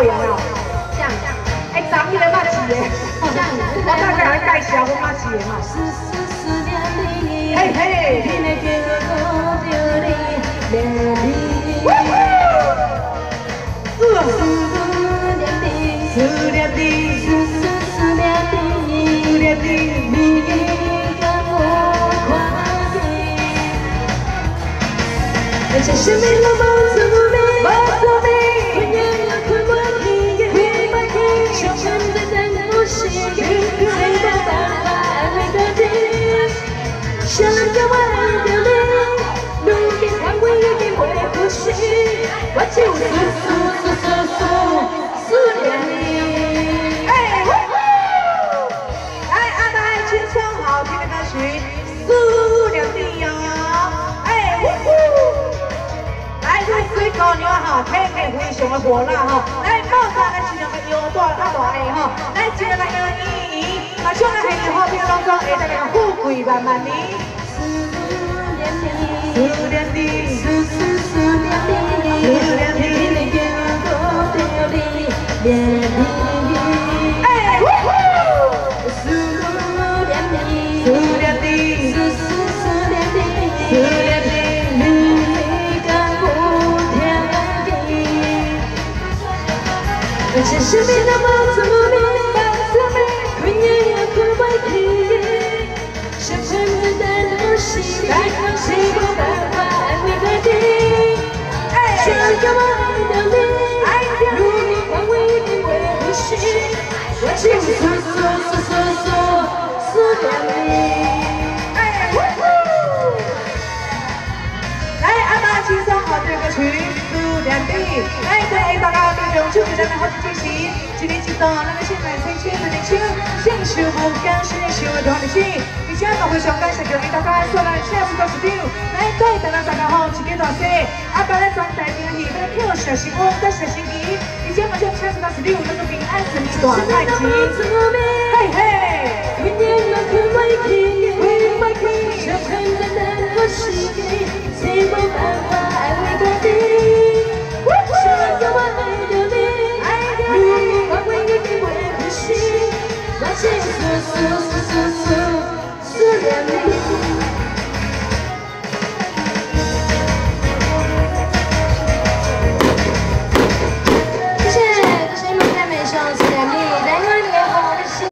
好用哦。这样，哎，长起来嘛是的。我大概来介绍我嘛是的哈。嘿嘿。思念的，思思思念的，思念的，你让我快乐。那些生命的梦，怎想要爱的你，努力换回一点会呼吸。我就思思思思思思念你。姑娘哈，体格非常的火辣哈，来报上来一两个腰带啊大的哈，来一两个腰圆圆，马上来系好漂亮装，下带个富贵万万年。思念你，思念你，思思思念你，思念你，天高地厚，念你。哎，思念你，思念你，思思思念你，思念你。这生命的梦怎么明？来，阿妈轻松好这个曲。两地，来对大家利用手机上的好支持，一年一度，咱们先来先签一张签，先收福感谢收的心，而且也非常感谢各位大家所来请到现场，来对大家大家好，一个大谢，阿爸来转台表演，来跳小新舞，在小新衣，而且马上请到现场，那个平安成大太极，嘿嘿。办法，爱会改变。生活很有你，爱的你，换回一个呼吸，我幸福。